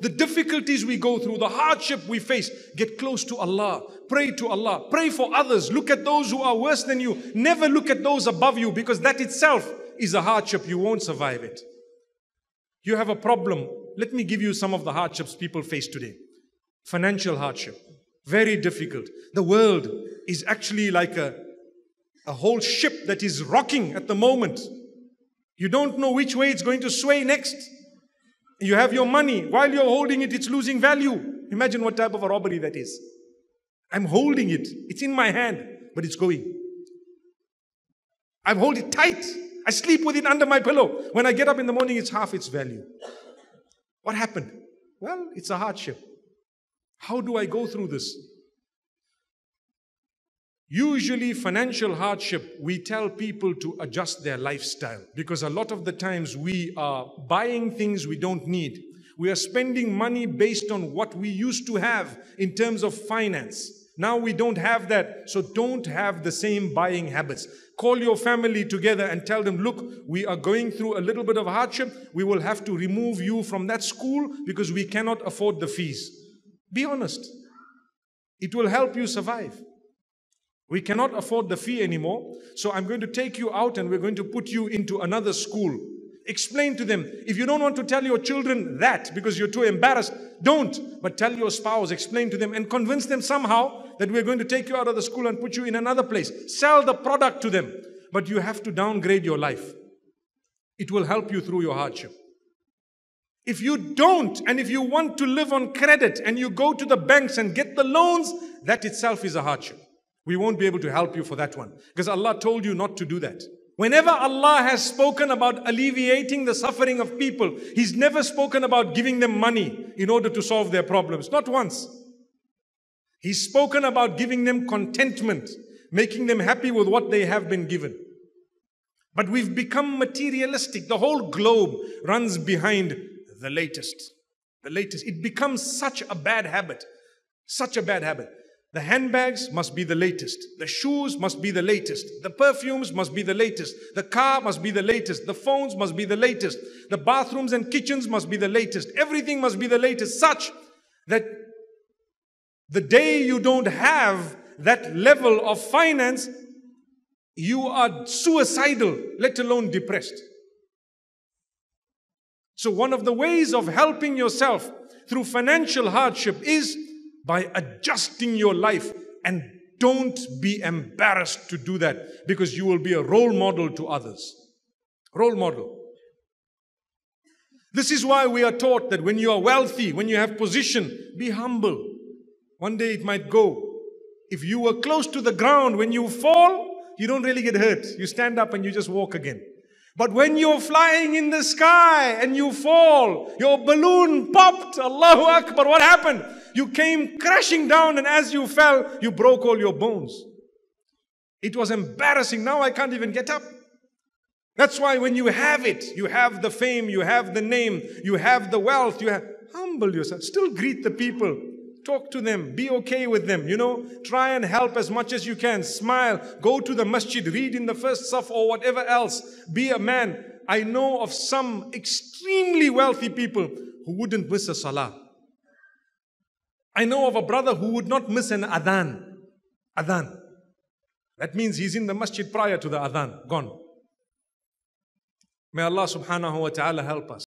the difficulties we go through, the hardship we face, get close to Allah. Pray to Allah. Pray for others. Look at those who are worse than you. Never look at those above you because that itself is a hardship. You won't survive it. You have a problem. Let me give you some of the hardships people face today. Financial hardship. Very difficult. The world is actually like a, a whole ship that is rocking at the moment. You don't know which way it's going to sway next. You have your money. While you're holding it, it's losing value. Imagine what type of a robbery that is. I'm holding it. It's in my hand, but it's going. I hold it tight. I sleep with it under my pillow. When I get up in the morning, it's half its value. What happened? Well, it's a hardship. How do I go through this? Usually, financial hardship, we tell people to adjust their lifestyle because a lot of the times we are buying things we don't need. We are spending money based on what we used to have in terms of finance. Now we don't have that, so don't have the same buying habits. Call your family together and tell them, look, we are going through a little bit of hardship. We will have to remove you from that school because we cannot afford the fees. Be honest. It will help you survive. We cannot afford the fee anymore. So I'm going to take you out and we're going to put you into another school. Explain to them. If you don't want to tell your children that because you're too embarrassed, don't. But tell your spouse, explain to them and convince them somehow that we're going to take you out of the school and put you in another place. Sell the product to them. But you have to downgrade your life. It will help you through your hardship. If you don't, and if you want to live on credit and you go to the banks and get the loans, that itself is a hardship. We won't be able to help you for that one. Because Allah told you not to do that. Whenever Allah has spoken about alleviating the suffering of people, He's never spoken about giving them money in order to solve their problems. Not once. He's spoken about giving them contentment, making them happy with what they have been given. But we've become materialistic. The whole globe runs behind the latest. The latest. It becomes such a bad habit. Such a bad habit. The handbags must be the latest. The shoes must be the latest. The perfumes must be the latest. The car must be the latest. The phones must be the latest. The bathrooms and kitchens must be the latest. Everything must be the latest, such that the day you don't have that level of finance, you are suicidal, let alone depressed. So, one of the ways of helping yourself through financial hardship is by adjusting your life and don't be embarrassed to do that because you will be a role model to others. Role model. This is why we are taught that when you are wealthy, when you have position, be humble. One day it might go. If you were close to the ground, when you fall, you don't really get hurt. You stand up and you just walk again. But when you're flying in the sky and you fall, your balloon popped, Allahu Akbar, what happened? You came crashing down and as you fell, you broke all your bones. It was embarrassing. Now I can't even get up. That's why when you have it, you have the fame, you have the name, you have the wealth, you have, humble yourself. Still greet the people. Talk to them. Be okay with them. You know, try and help as much as you can. Smile. Go to the masjid. Read in the first saf or whatever else. Be a man. I know of some extremely wealthy people who wouldn't miss a salah. I know of a brother who would not miss an adhan. Adhan. That means he's in the masjid prior to the adhan. Gone. May Allah subhanahu wa ta'ala help us.